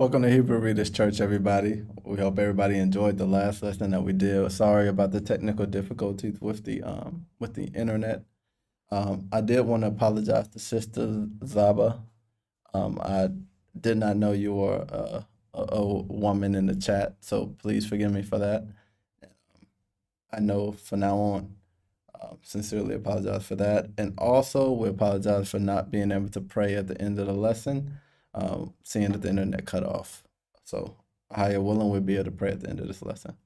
Welcome to Hebrew Readers Church, everybody. We hope everybody enjoyed the last lesson that we did. Sorry about the technical difficulties with the um with the internet. Um, I did want to apologize to Sister Zaba. Um, I did not know you were a, a, a woman in the chat, so please forgive me for that. I know from now on, um, sincerely apologize for that. And also, we apologize for not being able to pray at the end of the lesson um, seeing that the internet cut off. So Haya willing would be able to pray at the end of this lesson.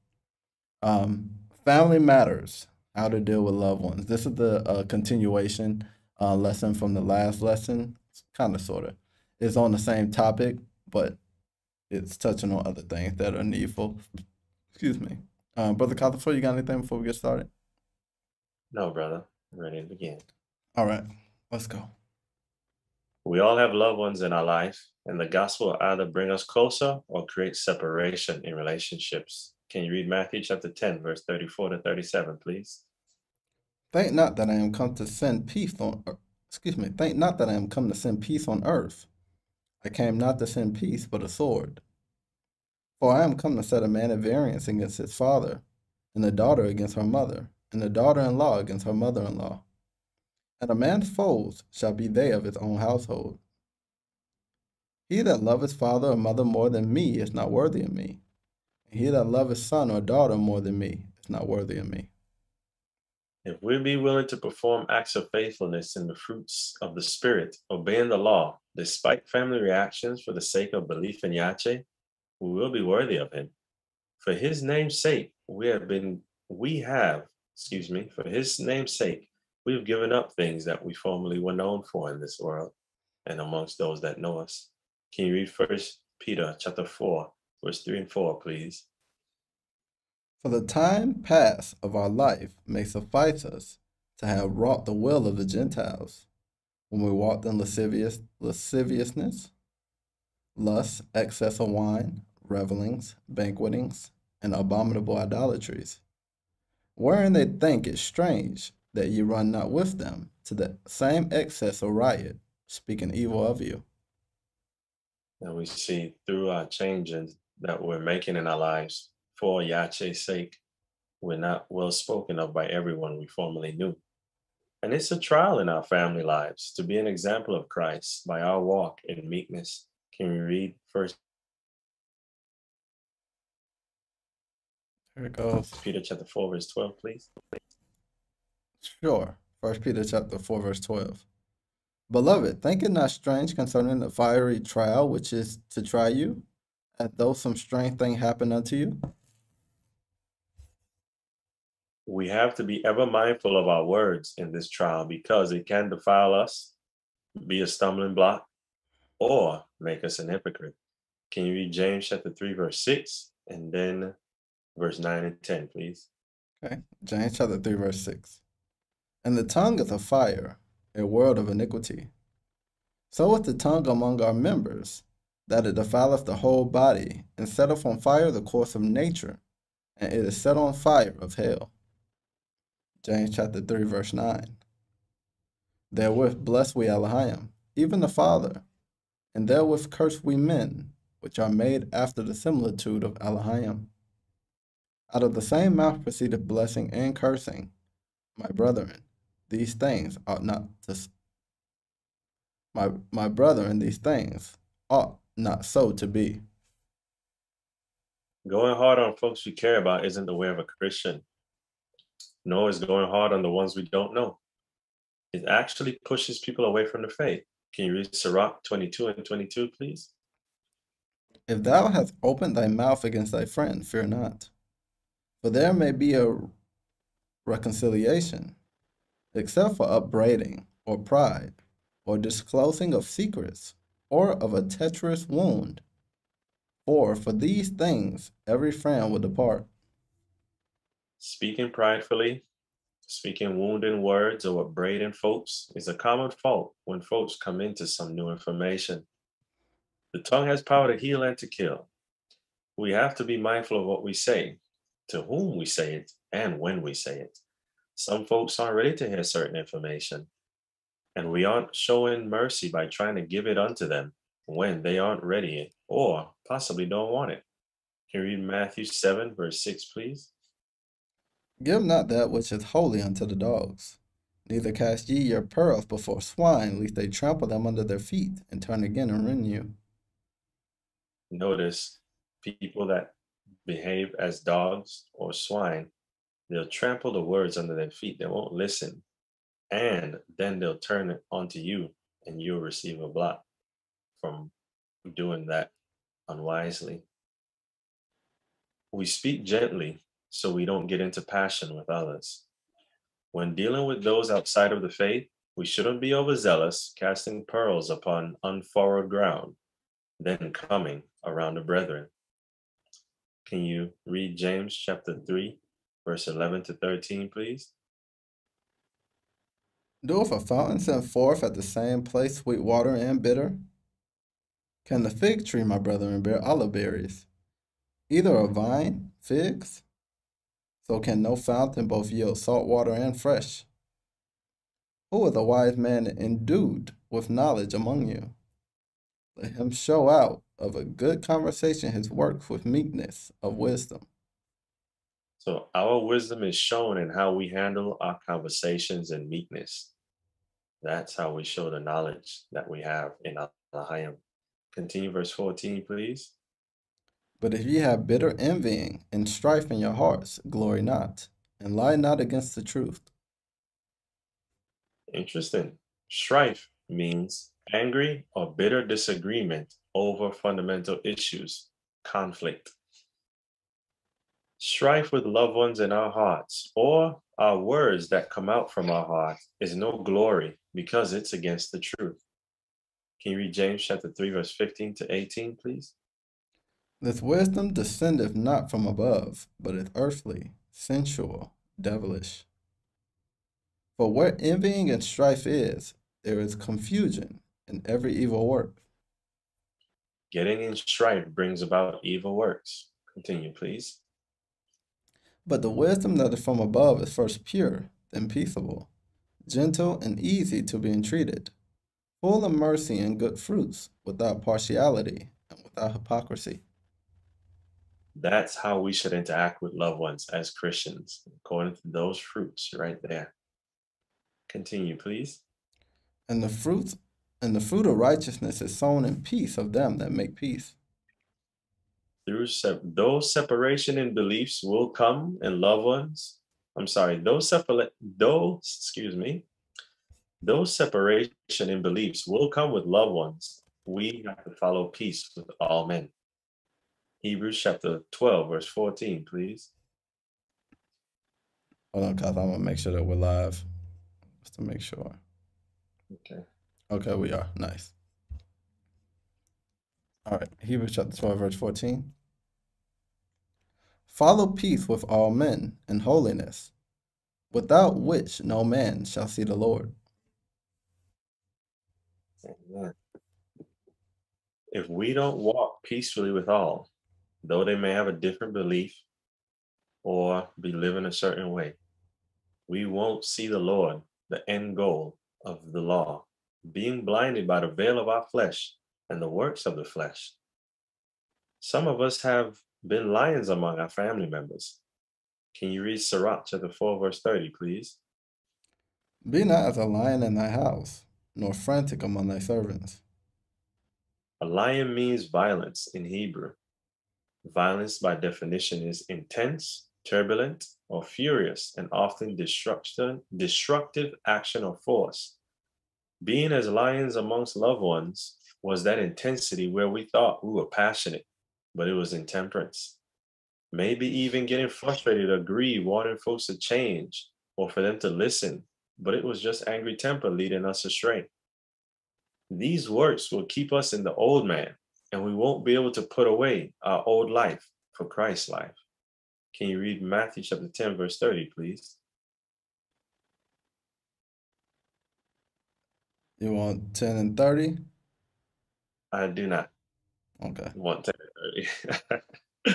Um, family matters, how to deal with loved ones. This is the uh, continuation uh, lesson from the last lesson. Kind of, sort of. It's on the same topic, but it's touching on other things that are needful. Excuse me. Uh, Brother Cotherford, you got anything before we get started? No, brother. I'm ready to begin. All right, let's go. We all have loved ones in our life, and the gospel will either bring us closer or create separation in relationships. Can you read Matthew chapter 10, verse 34 to 37, please? Think not that I am come to send peace on er, excuse me, think not that I am come to send peace on earth. I came not to send peace, but a sword. For I am come to set a man at variance against his father, and the daughter against her mother, and the daughter in law against her mother in law and a man's foes shall be they of his own household. He that loveth father or mother more than me is not worthy of me. And he that loveth son or daughter more than me is not worthy of me. If we be willing to perform acts of faithfulness in the fruits of the Spirit, obeying the law, despite family reactions for the sake of belief in Yahweh, we will be worthy of him. For his name's sake, we have been, we have, excuse me, for his name's sake, we have given up things that we formerly were known for in this world and amongst those that know us. Can you read First Peter chapter 4, verse 3 and 4, please? For the time past of our life may suffice us to have wrought the will of the Gentiles, when we walked in lascivious, lasciviousness, lust, excess of wine, revelings, banquetings, and abominable idolatries, wherein they think it strange that ye run not with them to the same excess or riot, speaking evil of you. And we see through our changes that we're making in our lives for Yahweh's sake, we're not well spoken of by everyone we formerly knew. And it's a trial in our family lives to be an example of Christ by our walk in meekness. Can we read first? Here it goes. Peter chapter 4, verse 12, please. Sure. First Peter chapter 4, verse 12. Beloved, think it not strange concerning the fiery trial which is to try you, as though some strange thing happened unto you. We have to be ever mindful of our words in this trial because it can defile us, be a stumbling block, or make us an hypocrite. Can you read James chapter 3, verse 6, and then verse 9 and 10, please? Okay. James chapter 3, verse 6. And the tongue is a fire, a world of iniquity. So is the tongue among our members, that it defileth the whole body, and setteth on fire the course of nature, and it is set on fire of hell. James chapter 3, verse 9. Therewith bless we Elohim, even the Father, and therewith curse we men, which are made after the similitude of Elohim. Out of the same mouth proceedeth blessing and cursing. My brethren, these things ought not to my my brother in these things ought not so to be. Going hard on folks we care about isn't the way of a Christian. no it's going hard on the ones we don't know. It actually pushes people away from the faith. Can you read Sirach 22 and 22, please? If thou hast opened thy mouth against thy friend, fear not. For there may be a reconciliation, except for upbraiding or pride or disclosing of secrets or of a treacherous wound. For for these things every friend will depart. Speaking pridefully, speaking wounding words, or upbraiding folks is a common fault when folks come into some new information. The tongue has power to heal and to kill. We have to be mindful of what we say, to whom we say it, and when we say it. Some folks aren't ready to hear certain information, and we aren't showing mercy by trying to give it unto them when they aren't ready or possibly don't want it. Can you read Matthew 7, verse 6, please? Give not that which is holy unto the dogs, neither cast ye your pearls before swine, lest they trample them under their feet and turn again and rend you. Notice people that behave as dogs or swine, they'll trample the words under their feet. They won't listen. And then they'll turn it onto you and you'll receive a block from doing that unwisely. We speak gently so we don't get into passion with others. When dealing with those outside of the faith, we shouldn't be overzealous, casting pearls upon unfurrowed ground, then coming around the brethren. Can you read James chapter 3, verse 11 to 13, please? Doeth a fountain send forth at the same place sweet water and bitter? Can the fig tree, my brethren, bear olive berries? Either a vine, figs? So can no fountain both yield salt water and fresh? Who is a wise man endued with knowledge among you? Let him show out of a good conversation his works with meekness of wisdom. So our wisdom is shown in how we handle our conversations and meekness. That's how we show the knowledge that we have in Ahayim. Continue verse 14, please. But if ye have bitter envying and strife in your hearts, glory not, and lie not against the truth. Interesting. Strife means angry or bitter disagreement over fundamental issues, conflict. Strife with loved ones in our hearts or our words that come out from our heart is no glory because it's against the truth. Can you read James chapter 3, verse 15 to 18, please? This wisdom descendeth not from above, but is earthly, sensual, devilish. For where envying and strife is, there is confusion and every evil work. Getting in strife brings about evil works. Continue, please. But the wisdom that is from above is first pure, then peaceable, gentle and easy to be entreated, full of mercy and good fruits, without partiality and without hypocrisy. That's how we should interact with loved ones as Christians, according to those fruits right there. Continue, please. And the fruits and the fruit of righteousness is sown in peace of them that make peace. Through se- those separation in beliefs will come in loved ones. I'm sorry, those separate those, excuse me, those separation in beliefs will come with loved ones. We have to follow peace with all men. Hebrews chapter 12, verse 14, please. Hold on, cause I'm gonna make sure that we're live. Just to make sure. Okay. Okay, we are. Nice. All right. Hebrews chapter 12, verse 14. Follow peace with all men and holiness, without which no man shall see the Lord. Amen. If we don't walk peacefully with all, though they may have a different belief or be living a certain way, we won't see the Lord, the end goal of the law, being blinded by the veil of our flesh and the works of the flesh. Some of us have been lions among our family members. Can you read Sirach chapter 4, verse 30, please? Be not as a lion in thy house, nor frantic among thy servants. A lion means violence in Hebrew. Violence, by definition, is intense, turbulent, or furious, and often destruction, destructive action or force. Being as lions amongst loved ones was that intensity where we thought we were passionate, but it was intemperance. Maybe even getting frustrated, agree, wanting folks to change or for them to listen, but it was just angry temper leading us astray. These works will keep us in the old man, and we won't be able to put away our old life for Christ's life. Can you read Matthew chapter 10, verse 30, please? You want 10 and 30? I do not Okay. want 10 and 30.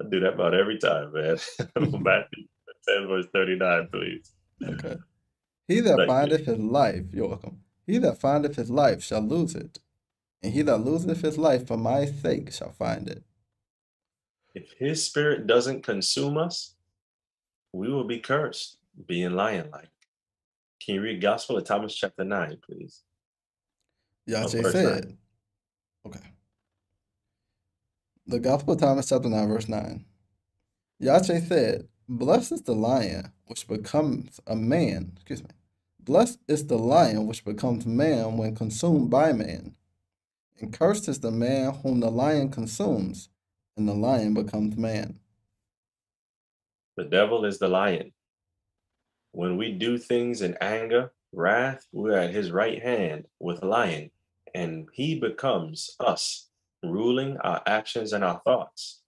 I do that about every time, man. Matthew 10, verse 39, please. Okay. He that Thank you. findeth his life, you're welcome. He that findeth his life shall lose it, and he that loseth his life for my sake shall find it. If his spirit doesn't consume us, we will be cursed, being lion like. Can you read Gospel of Thomas chapter 9, please? Yahweh said, 9. Okay. The Gospel of Thomas chapter 9, verse 9. Yahweh said, Blessed is the lion which becomes a man, excuse me. Blessed is the lion which becomes man when consumed by man. And cursed is the man whom the lion consumes, and the lion becomes man. The devil is the lion. When we do things in anger, wrath, we're at his right hand with a lion, and he becomes us, ruling our actions and our thoughts.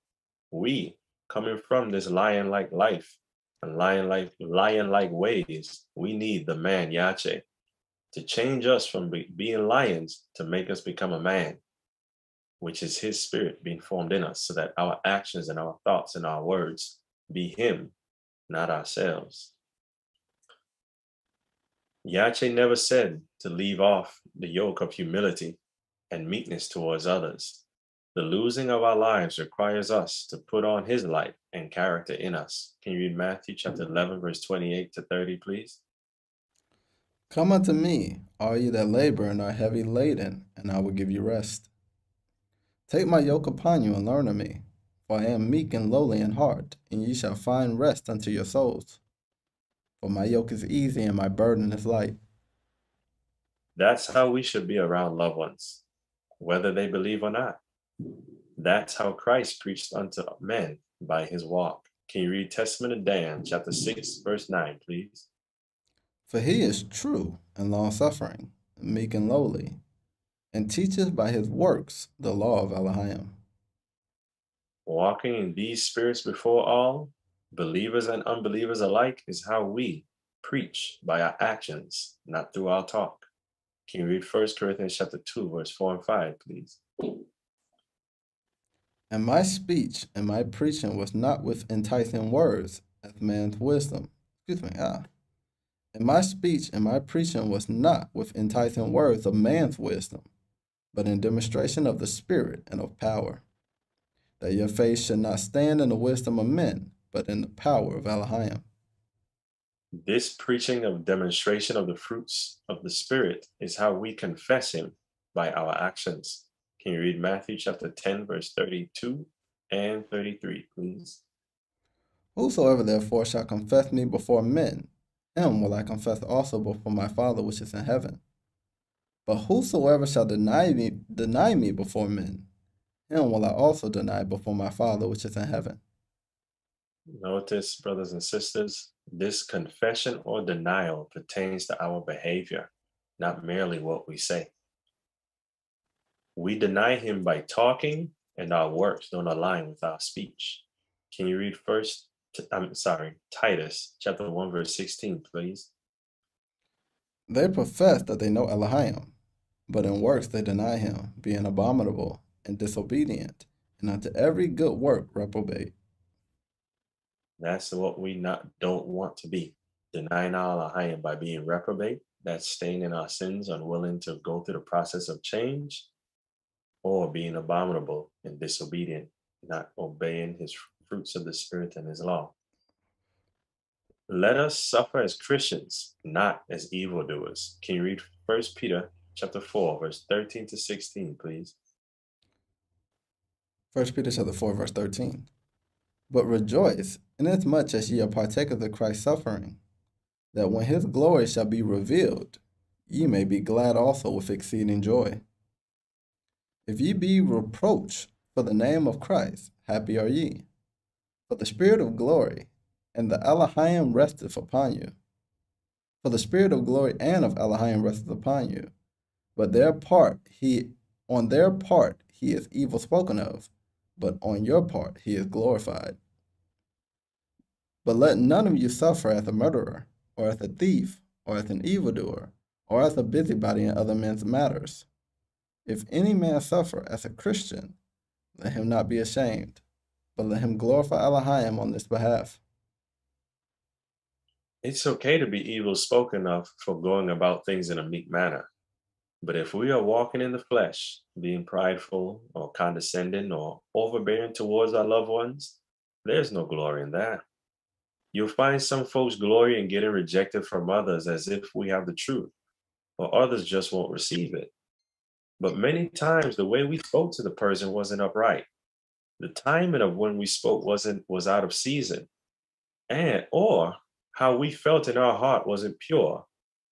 We, coming from this lion like life and lion like lion like ways, we need the man Yache to change us from be, being lions to make us become a man, which is his spirit being formed in us, so that our actions and our thoughts and our words be him, not ourselves. Yache never said to leave off the yoke of humility and meekness towards others. The losing of our lives requires us to put on his light and character in us. Can you read Matthew chapter 11, verse 28 to 30, please? Come unto me, all ye that labor and are heavy laden, and I will give you rest. Take my yoke upon you and learn of me, for I am meek and lowly in heart, and ye shall find rest unto your souls. For my yoke is easy and my burden is light. That's how we should be around loved ones, whether they believe or not. That's how Christ preached unto men by his walk. Can you read Testament of Dan, chapter 6, verse 9, please? For he is true and long suffering, meek and lowly, and teacheth by his works the law of Elohim. Walking in these spirits before all believers and unbelievers alike, is how we preach by our actions, not through our talk. Can you read First Corinthians chapter 2, verse 4 and 5, please? And my speech and my preaching was not with enticing words as man's wisdom. Excuse me, ah. And my speech and my preaching was not with enticing words of man's wisdom, but in demonstration of the Spirit and of power, that your faith should not stand in the wisdom of men, but in the power of Elohim. This preaching of demonstration of the fruits of the Spirit is how we confess Him by our actions. Can you read Matthew chapter 10, verse 32 and 33, please? Whosoever therefore shall confess me before men, him will I confess also before my Father which is in heaven. But whosoever shall deny me, deny me before men, him will I also deny before my Father which is in heaven. Notice, brothers and sisters, this confession or denial pertains to our behavior, not merely what we say. We deny him by talking, and our works don't align with our speech. Can you read first? I'm sorry, Titus chapter 1, verse 16, please? They profess that they know Elohim, but in works they deny him, being abominable and disobedient, and unto every good work reprobate. That's what we not don't want to be. Denying Allah by being reprobate, that's staying in our sins, unwilling to go through the process of change, or being abominable and disobedient, not obeying his fruits of the Spirit and his law. Let us suffer as Christians, not as evildoers. Can you read First Peter chapter 4, verse 13 to 16, please? First Peter chapter 4, verse 13. But rejoice, inasmuch as ye are partakers of Christ's suffering, that when his glory shall be revealed, ye may be glad also with exceeding joy. If ye be reproached for the name of Christ, happy are ye. For the Spirit of glory and the Elohim resteth upon you. For the Spirit of glory and of Elohim resteth upon you. But their part he on their part he is evil spoken of, but on your part he is glorified. But let none of you suffer as a murderer, or as a thief, or as an evildoer, or as a busybody in other men's matters. If any man suffer as a Christian, let him not be ashamed, but let him glorify Elohim on this behalf. It's okay to be evil spoken of for going about things in a meek manner. But if we are walking in the flesh, being prideful or condescending or overbearing towards our loved ones, there's no glory in that. You'll find some folks glory in getting rejected from others as if we have the truth, or others just won't receive it. But many times the way we spoke to the person wasn't upright. The timing of when we spoke wasn't was out of season. And or how we felt in our heart wasn't pure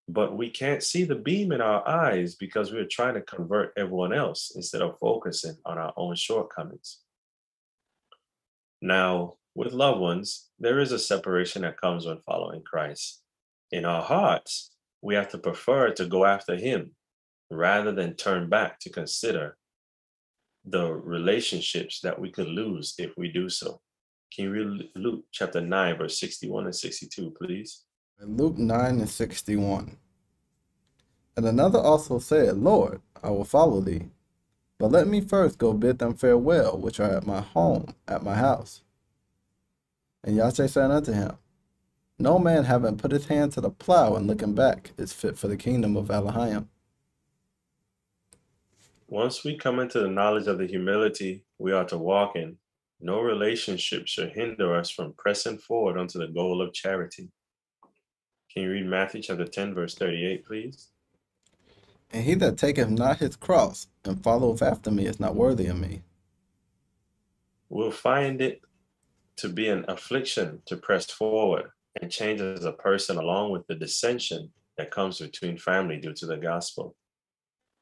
but we can't see the beam in our eyes because we're trying to convert everyone else instead of focusing on our own shortcomings. Now, with loved ones, there is a separation that comes when following Christ. In our hearts, we have to prefer to go after Him rather than turn back to consider the relationships that we could lose if we do so. Can you read Luke chapter 9, verse 61 and 62, please? Luke 9 and 61. And another also said, Lord, I will follow thee. But let me first go bid them farewell, which are at my home, at my house. And Yahshua said unto him, No man having put his hand to the plow and looking back is fit for the kingdom of Elohim. Once we come into the knowledge of the humility we are to walk in, no relationship should hinder us from pressing forward unto the goal of charity. Can you read Matthew chapter 10, verse 38, please? And he that taketh not his cross and followeth after me is not worthy of me. We'll find it to be an affliction to press forward and change as a person along with the dissension that comes between family due to the gospel.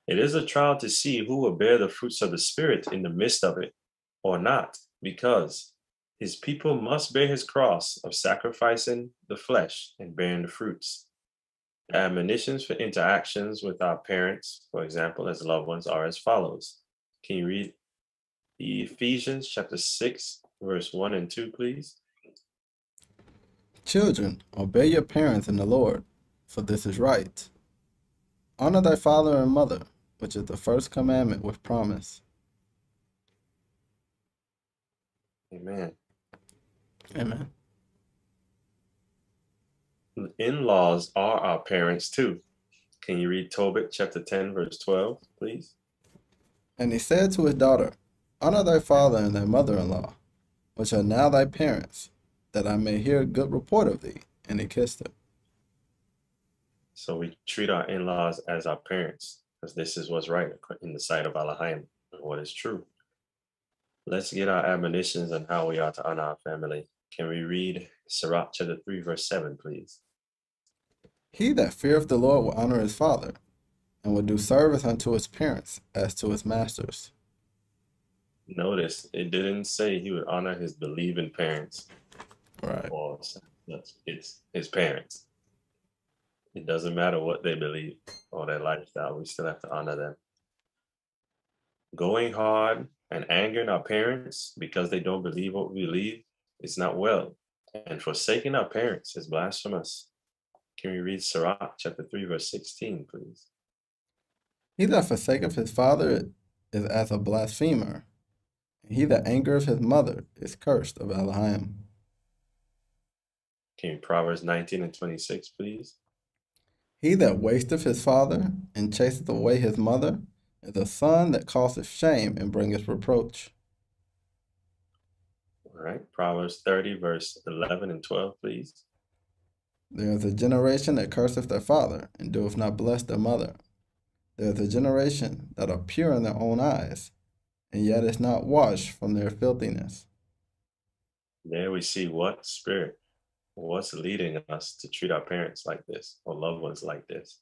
It is a trial to see who will bear the fruits of the Spirit in the midst of it or not, because his people must bear his cross of sacrificing the flesh and bearing the fruits. The admonitions for interactions with our parents, for example, as loved ones, are as follows. Can you read the Ephesians chapter 6, verse 1 and 2, please? Children, obey your parents in the Lord, for this is right. Honor thy father and mother, which is the first commandment with promise. Amen. Amen. In laws are our parents too. Can you read Tobit chapter 10, verse 12, please? And he said to his daughter, Honor thy father and thy mother in law, which are now thy parents, that I may hear a good report of thee. And he kissed her. So we treat our in laws as our parents, because this is what's right in the sight of Elohim, what is true. Let's get our admonitions on how we are to honor our family. Can we read Sirach chapter 3, verse 7, please? He that feareth the Lord will honor his father, and will do service unto his parents as to his masters. Notice it didn't say he would honor his believing parents. Right. Or it's his parents. It doesn't matter what they believe or their lifestyle, we still have to honor them. Going hard and angering our parents because they don't believe what we believe is not well. And forsaking our parents is blasphemous. Can we read Sirach chapter 3, verse 16, please? He that forsaketh his father is as a blasphemer, and he that angereth his mother is cursed of Elohim. Can you Proverbs 19 and 26, please? He that wasteth his father and chaseth away his mother is a son that causeth shame and bringeth reproach. All right, Proverbs 30, verse 11 and 12, please. There is a generation that curseth their father and doeth not bless their mother. There is a generation that are pure in their own eyes, and yet is not washed from their filthiness. There we see what spirit, what's leading us to treat our parents like this or loved ones like this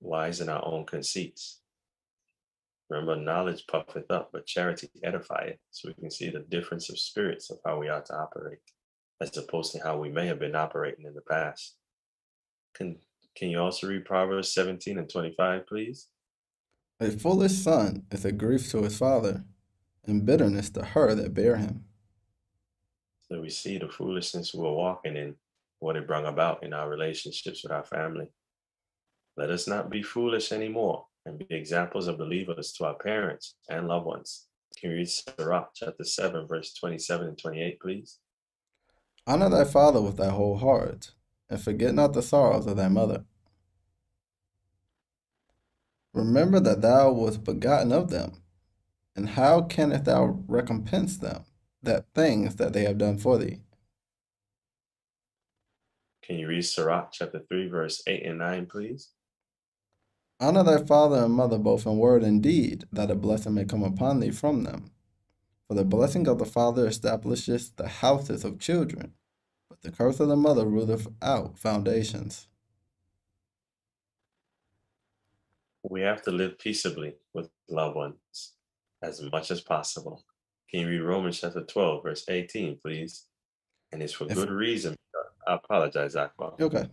wise in our own conceits. Remember, knowledge puffeth up, but charity edifieth. So we can see the difference of spirits of how we ought to operate, as opposed to how we may have been operating in the past. Can can you also read Proverbs 17 and 25, please? A foolish son is a grief to his father, and bitterness to her that bear him. So we see the foolishness we're walking in, what it brought about in our relationships with our family. Let us not be foolish anymore and be examples of believers to our parents and loved ones. Can you read Sirach chapter 7, verse 27 and 28, please? Honor thy father with thy whole heart, and forget not the sorrows of thy mother. Remember that thou wast begotten of them, and how canst thou recompense them that things that they have done for thee? Can you read Sirach chapter 3, verse 8 and 9, please? Honor thy father and mother both in word and deed, that a blessing may come upon thee from them. For the blessing of the father establishes the houses of children, but the curse of the mother rooteth out foundations. We have to live peaceably with loved ones as much as possible. Can you read Romans chapter 12, verse 18, please? And it's for If- good reason. I apologize, Akbar. Okay.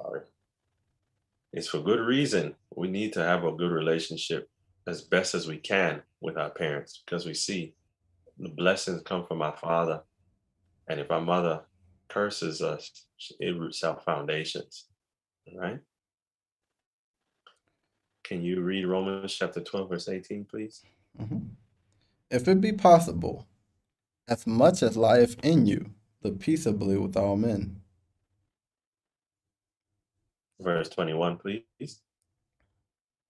It's for good reason. We need to have a good relationship as best as we can with our parents because we see the blessings come from our father. And if our mother curses us, it roots out foundations. All right? Can you read Romans chapter 12, verse 18, please? Mhm. If it be possible, as much as lieth in you, live peaceably with all men. Verse 21, please.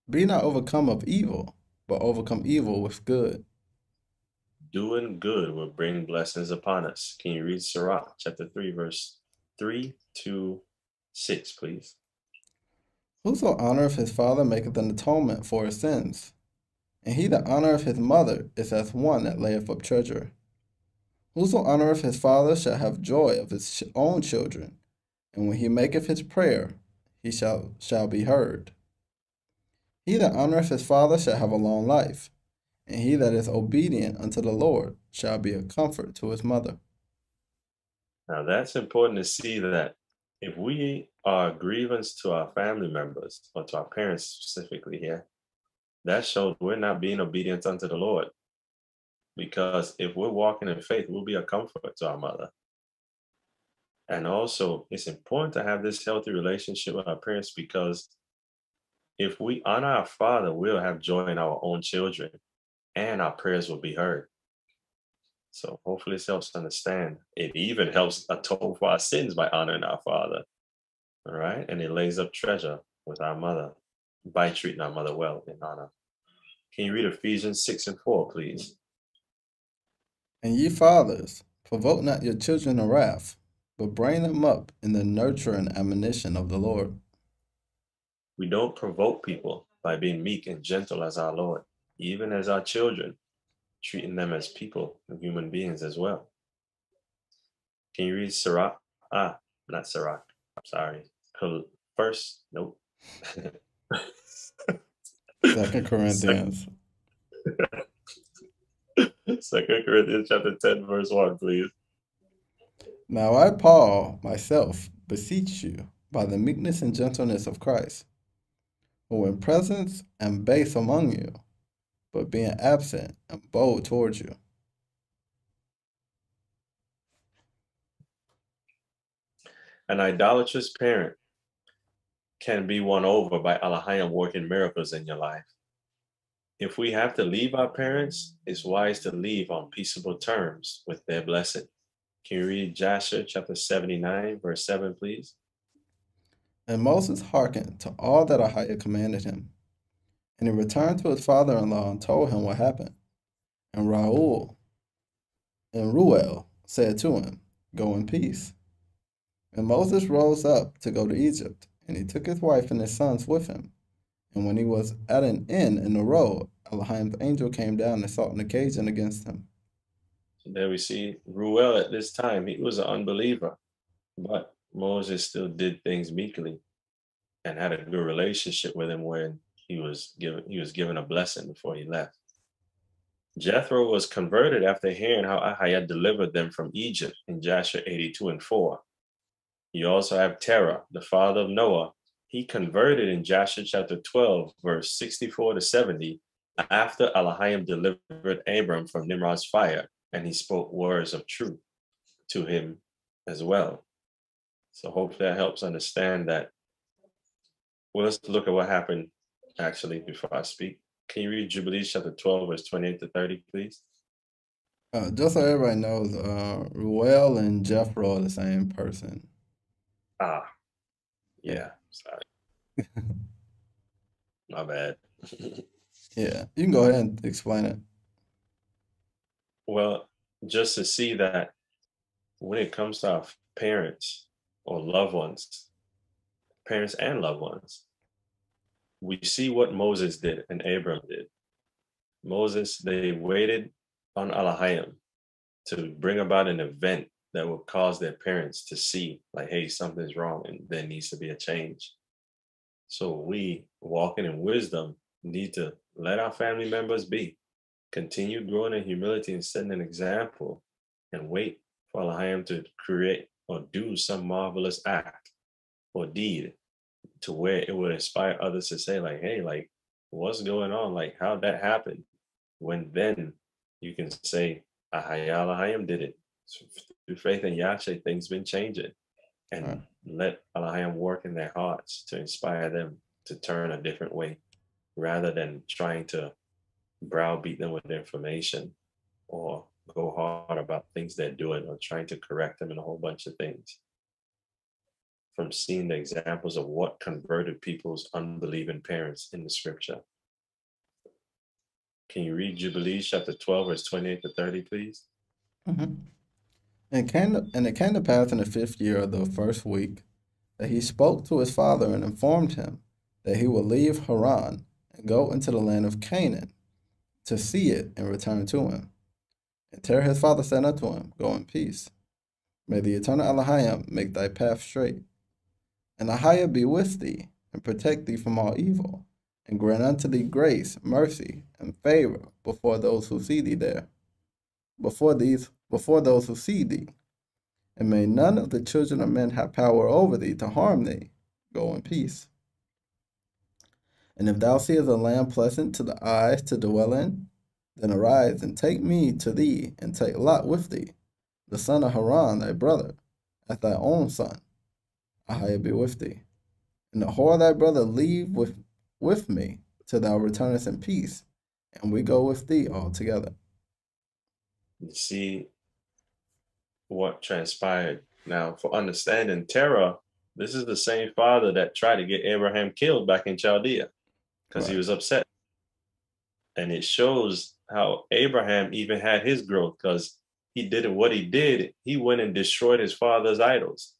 Be not overcome of evil, but overcome evil with good. Doing good will bring blessings upon us. Can you read Sirach chapter 3, verse 3 to 6, please? Whoso honoureth his father maketh an atonement for his sins, and he that honoureth his mother is as one that layeth up treasure. Whoso honoureth his father shall have joy of his own children, and when he maketh his prayer, he shall shall be heard. He that honoureth his father shall have a long life, and he that is obedient unto the Lord shall be a comfort to his mother. Now, that's important to see that if we are grievance to our family members or to our parents specifically here, that shows we're not being obedient unto the Lord. Because if we're walking in faith, we'll be a comfort to our mother. And also, it's important to have this healthy relationship with our parents because if we honor our father, we'll have joy in our own children and our prayers will be heard. So hopefully this helps understand. It even helps atone for our sins by honoring our father. All right. And it lays up treasure with our mother by treating our mother well in honor. Can you read Ephesians 6 and 4, please? And ye fathers, provoke not your children to wrath, but bring them up in the nurture and admonition of the Lord. We don't provoke people by being meek and gentle as our Lord, even as our children, treating them as people and human beings as well. Can you read Sirach? Ah, not Sirach. I'm sorry. First, nope. Second Corinthians. Second Corinthians chapter 10, verse 1, please. Now I, Paul, myself, beseech you by the meekness and gentleness of Christ, who in presence am base among you, but being absent am bold towards you. An idolatrous parent can be won over by Alahayim working miracles in your life. If we have to leave our parents, it's wise to leave on peaceable terms with their blessing. Can you read Joshua chapter 79, verse 7, please? And Moses hearkened to all that Ahiah commanded him. And he returned to his father in law and told him what happened. And Raul and Ruel said to him, Go in peace. And Moses rose up to go to Egypt, and he took his wife and his sons with him. And when he was at an inn in the road, Elohim's angel came down and sought an occasion against him. So there we see Ruel at this time, he was an unbeliever, but Moses still did things meekly and had a good relationship with him when he was given he was given a blessing before he left. Jethro was converted after hearing how Ahayah delivered them from Egypt in Jasher 82 and 4. You also have Terah, the father of Noah. He converted in Jasher chapter 12, verse 64 to 70, after Elohim delivered Abram from Nimrod's fire, and he spoke words of truth to him as well. So hopefully that helps understand that. Well, let's look at what happened actually before I speak. Can you read Jubilees chapter 12, verse 28 to 30, please? Uh, just so everybody knows, uh, Ruel and Jethro are the same person. Ah, yeah, sorry. My bad. Yeah, you can go ahead and explain it. Well, just to see that when it comes to our parents or loved ones, parents and loved ones, we see what Moses did and Abram did. Moses, they waited on Alahayim to bring about an event that will cause their parents to see, like, hey, something's wrong and there needs to be a change. So we, walking in wisdom, need to let our family members be, continue growing in humility and setting an example, and wait for Alahayim to create or do some marvelous act or deed to where it would inspire others to say, like, hey, like, what's going on? Like, how'd that happened When then you can say, Ahayim did it. Through faith in Yahshua, things been changing. And let Alahayim work in their hearts to inspire them to turn a different way rather than trying to browbeat them with information or go hard about things they're doing or trying to correct them in a whole bunch of things. From seeing the examples of what converted people's unbelieving parents in the scripture. Can you read Jubilees chapter 12, verse 28 to 30, please? hmm And came to, and it came to pass in the fifth year of the first week that he spoke to his father and informed him that he would leave Haran and go into the land of Canaan to see it and return to him. And Terah his father said unto him, Go in peace. May the eternal Elohim make thy path straight. And Ahiah be with thee, and protect thee from all evil, and grant unto thee grace, mercy, and favor before those who see thee there, before these, before those who see thee. And may none of the children of men have power over thee to harm thee. Go in peace. And if thou seest a land pleasant to the eyes to dwell in, then arise and take me to thee, and take Lot with thee, the son of Haran thy brother, as thy own son. I be with thee. And Nahor thy brother leave with with me till thou returnest in peace, and we go with thee all together. You see what transpired. Now, for understanding Terah, this is the same father that tried to get Abraham killed back in Chaldea because he was upset. And it shows how Abraham even had his growth because he did what he did. He went and destroyed his father's idols,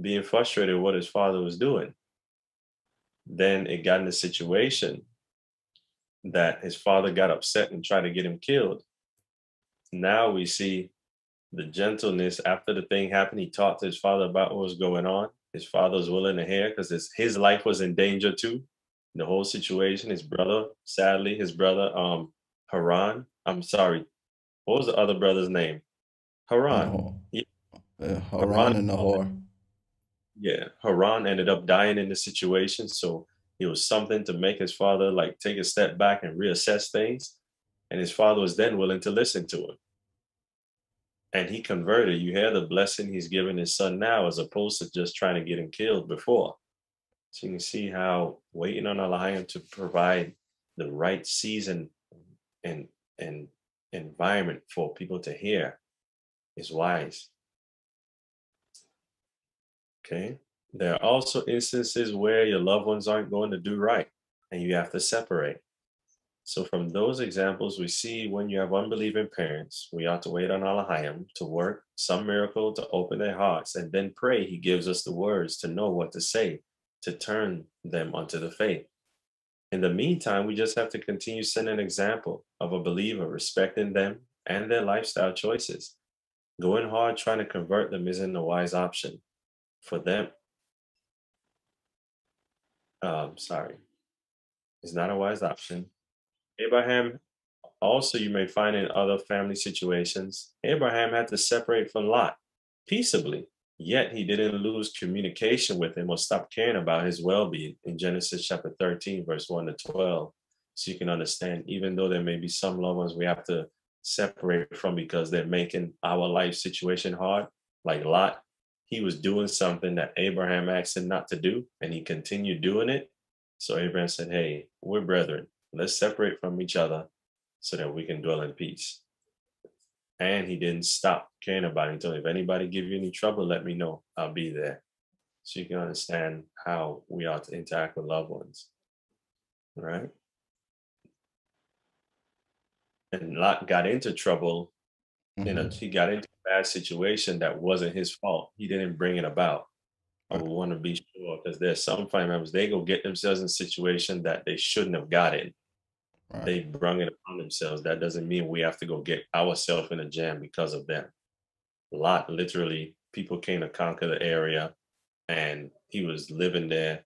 being frustrated with what his father was doing. Then it got in a situation that his father got upset and tried to get him killed. Now we see the gentleness after the thing happened. He talked to his father about what was going on. His father was willing to hear because his life was in danger too. The whole situation, his brother, sadly, his brother, um, Haran. I'm sorry. What was the other brother's name? Haran. Yeah. Uh, Haran. Haran and Nahor. Yeah. Haran ended up dying in the situation. So it was something to make his father like take a step back and reassess things. And his father was then willing to listen to him. And he converted. You hear the blessing he's giving his son now, as opposed to just trying to get him killed before. So you can see how waiting on Alahayim to provide the right season and and environment for people to hear is wise. Okay. There are also instances where your loved ones aren't going to do right and you have to separate. So, from those examples, we see when you have unbelieving parents, we ought to wait on Alahayim to work some miracle to open their hearts and then pray. He gives us the words to know what to say to turn them onto the faith. In the meantime, we just have to continue setting an example of a believer, respecting them and their lifestyle choices. Going hard trying to convert them isn't a wise option for them. Um, sorry, it's not a wise option. Abraham, also, you may find in other family situations, Abraham had to separate from Lot peaceably, yet he didn't lose communication with him or stop caring about his well being in Genesis chapter 13, verse 1 to 12. So you can understand, even though there may be some loved ones we have to separate from because they're making our life situation hard, like Lot, he was doing something that Abraham asked him not to do, and he continued doing it. So Abraham said, Hey, we're brethren. Let's separate from each other so that we can dwell in peace. And he didn't stop caring about it until if anybody give you any trouble, let me know. I'll be there. So you can understand how we ought to interact with loved ones. Right? and Lot got into trouble. Mm-hmm. You know, he got into a bad situation that wasn't his fault. He didn't bring it about. I want to be sure because there's some family members they go get themselves in a situation that they shouldn't have got in. Right. They brung it upon themselves. That doesn't mean we have to go get ourselves in a jam because of them. Lot literally, people came to conquer the area, and he was living there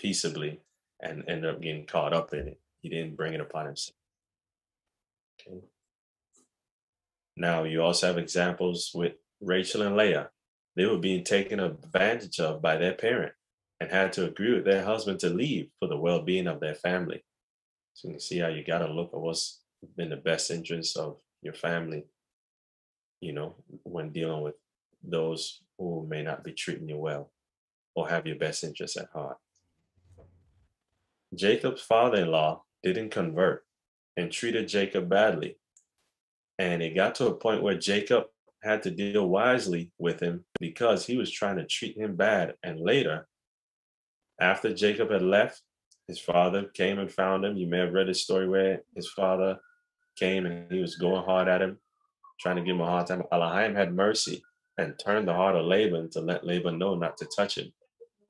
peaceably, and ended up getting caught up in it. He didn't bring it upon himself. Okay. Now you also have examples with Rachel and Leah. They were being taken advantage of by their parent and had to agree with their husband to leave for the well-being of their family. So you can see how you got to look at what's in the best interest of your family, you know, when dealing with those who may not be treating you well or have your best interests at heart. Jacob's father in law didn't convert and treated Jacob badly. And it got to a point where Jacob had to deal wisely with him because he was trying to treat him bad. And later, after Jacob had left, his father came and found him. You may have read the story where his father came and he was going hard at him, trying to give him a hard time. Elohim had mercy and turned the heart of Laban to let Laban know not to touch him.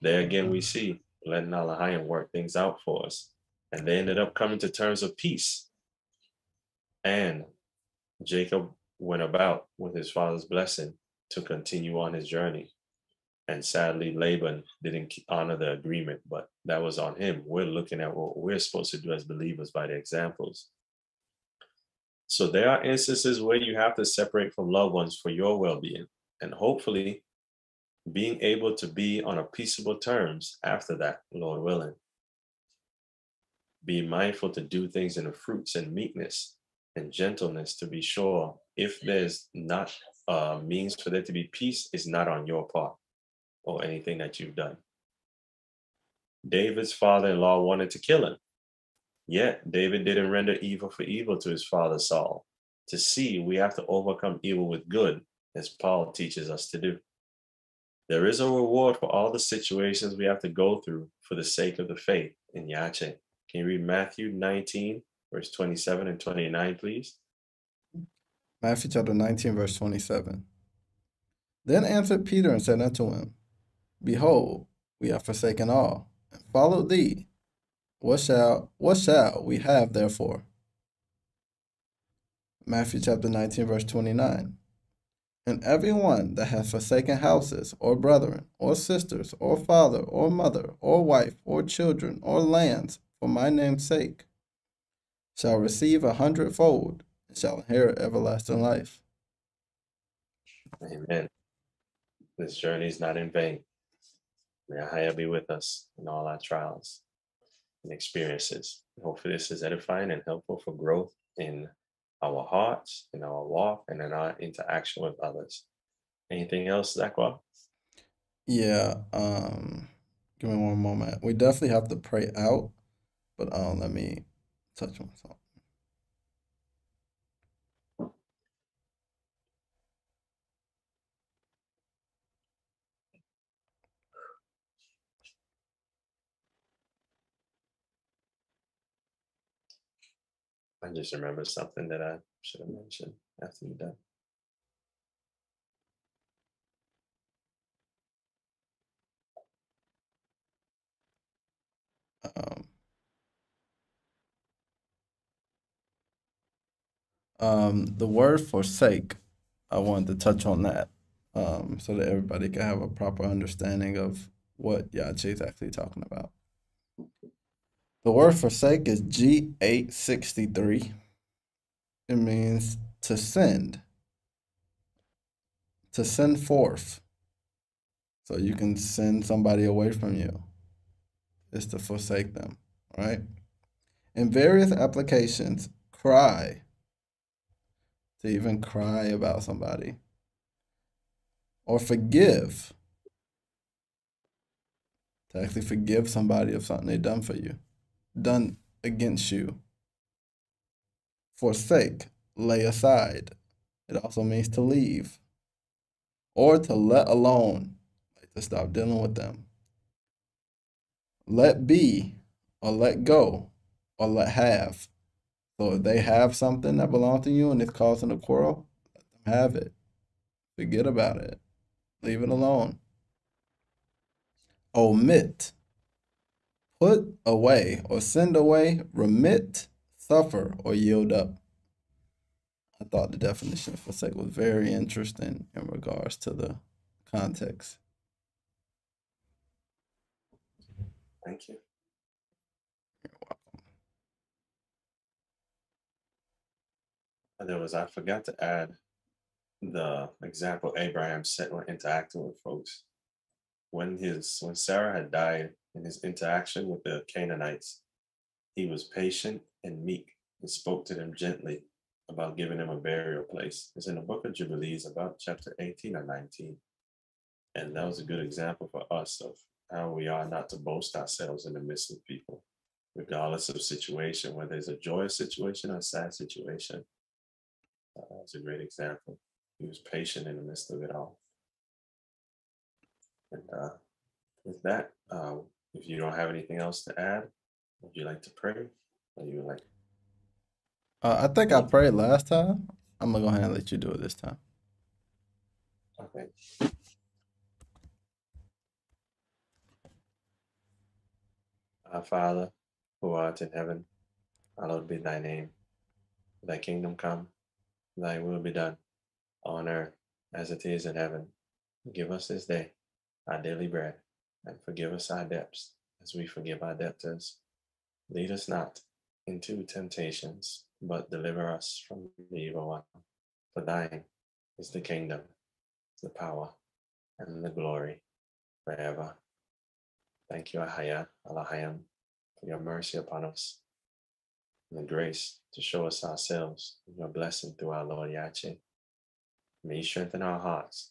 There again, we mm-hmm. see letting Elohim work things out for us. And they ended up coming to terms of peace. And Jacob went about with his father's blessing to continue on his journey. And sadly, Laban didn't honor the agreement, but that was on him. We're looking at what we're supposed to do as believers by the examples. So there are instances where you have to separate from loved ones for your well being. And hopefully, being able to be on a peaceable terms after that, Lord willing. Be mindful to do things in the fruits and meekness and gentleness to be sure if there's not a means for there to be peace, is not on your part or anything that you've done. David's father in law wanted to kill him. Yet David didn't render evil for evil to his father Saul. To see, we have to overcome evil with good, as Paul teaches us to do. There is a reward for all the situations we have to go through for the sake of the faith in Yache. Can you read Matthew 19, verse 27 and 29, please? Matthew chapter 19, verse 27. Then answered Peter and said unto him, Behold, we have forsaken all, and followed thee. What shall what shall we have therefore? Matthew chapter 19, verse 29. And every one that hath forsaken houses, or brethren, or sisters, or father, or mother, or wife, or children, or lands, for my name's sake, shall receive a hundredfold, and shall inherit everlasting life. Amen. This journey is not in vain. May Ahaya be with us in all our trials and experiences. Hopefully, this is edifying and helpful for growth in our hearts, in our walk, and in our interaction with others. Anything else, Zakwa? Yeah, um, give me one moment. We definitely have to pray out, but um, let me touch on I just remember something that I should have mentioned after you're done. Um, um, the word forsake, I wanted to touch on that, um, so that everybody can have a proper understanding of what Yache is actually talking about. The word forsake is G863. It means to send, to send forth. So you can send somebody away from you, is to forsake them, right? In various applications, cry, to even cry about somebody, or forgive, to actually forgive somebody of something they've done for you, done against you. Forsake, lay aside. It also means to leave, or to let alone, like to stop dealing with them. Let be, or let go, or let have. So if they have something that belongs to you and it's causing a quarrel, let them have it. Forget about it. Leave it alone. Omit. Put away or send away, remit, suffer, or yield up. I thought the definition for sake was very interesting in regards to the context. Thank you. And there was, I forgot to add the example Abraham set when interacting with folks. When his when Sarah had died in his interaction with the Canaanites, he was patient and meek and spoke to them gently about giving them a burial place. It's in the book of Jubilees, about chapter 18 or 19. And that was a good example for us of how we are not to boast ourselves in the midst of people, regardless of situation, whether it's a joyous situation or a sad situation. Uh, that was a great example. He was patient in the midst of it all. And uh, with that, uh, if you don't have anything else to add, would you like to pray? Or you like Uh, I think I prayed last time. I'm gonna go ahead and let you do it this time. Okay. Our Father, who art in heaven, hallowed be thy name. Thy kingdom come, thy will be done, on earth as it is in heaven. Give us this day our daily bread, and forgive us our debts as we forgive our debtors. Lead us not into temptations, but deliver us from the evil one. For thine is the kingdom, the power, and the glory forever. Thank you, Ahaya, Alahayim, for your mercy upon us and the grace to show us ourselves and your blessing through our Lord Yache. May you strengthen our hearts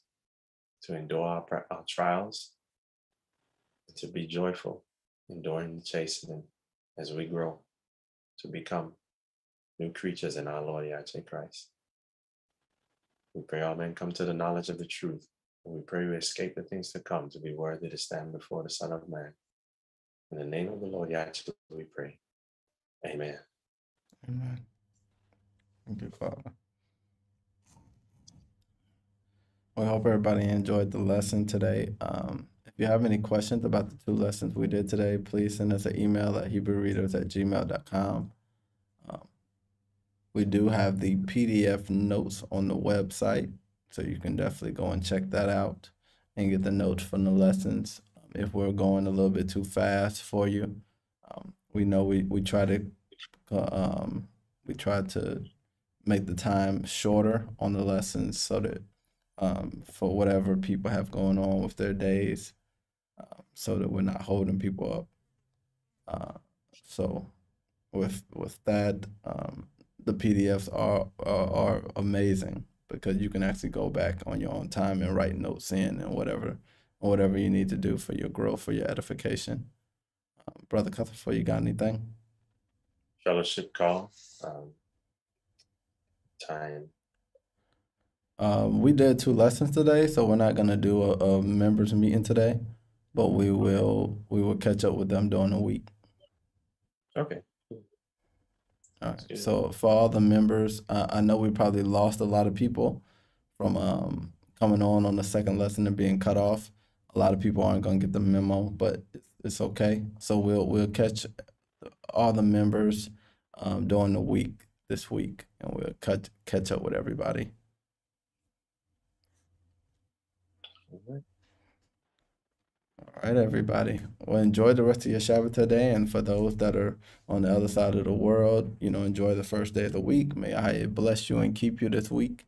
to endure our, our trials to be joyful, enduring the chastening as we grow to become new creatures in our Lord Yache Christ. We pray all men come to the knowledge of the truth, and we pray we escape the things to come to be worthy to stand before the Son of Man. In the name of the Lord Yache, we pray. Amen. Amen. Thank you, Father. We hope everybody enjoyed the lesson today. Um, if you have any questions about the two lessons we did today, please send us an email at HebrewReaders at gmail.com. Um, we do have the PDF notes on the website, so you can definitely go and check that out and get the notes from the lessons. Um, if we're going a little bit too fast for you, um, we know we, we try to uh, um, we try to make the time shorter on the lessons so that um, for whatever people have going on with their days, uh, so that we're not holding people up. Uh, so with with that, um, the PDFs are, are are amazing because you can actually go back on your own time and write notes in and whatever whatever you need to do for your growth, for your edification. Um, Brother Cuthbertson, you got anything? Fellowship call. Um, time. Um, we did two lessons today, so we're not gonna do a, a members meeting today, but we will we will catch up with them during the week. Okay. All right. So for all the members, uh, I know we probably lost a lot of people from um, coming on on the second lesson and being cut off. A lot of people aren't gonna get the memo, but it's, it's okay. So we'll we'll catch all the members um, during the week this week, and we'll cut catch up with everybody. All right. All right, everybody. Well, enjoy the rest of your Shabbat today. And for those that are on the other side of the world, you know, enjoy the first day of the week. May I bless you and keep you this week.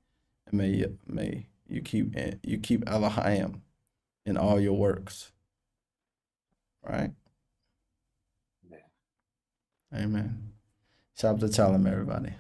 And may you, may you keep eh, you keep Elohim in all your works. Right? Yeah. Amen. Shabbat Shalom, everybody.